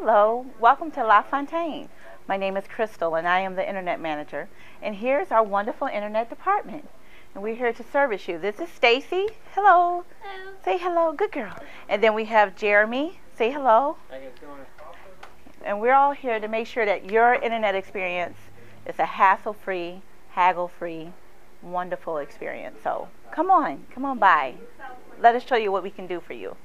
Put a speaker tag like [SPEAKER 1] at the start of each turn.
[SPEAKER 1] Hello, welcome to LaFontaine. My name is Crystal and I am the Internet Manager. And here's our wonderful Internet Department. And we're here to service you. This is Stacy. Hello.
[SPEAKER 2] Hello.
[SPEAKER 1] Say hello, good girl. And then we have Jeremy. Say hello. And we're all here to make sure that your internet experience is a hassle-free, haggle-free, wonderful experience. So come on, come on by. Let us show you what we can do for you.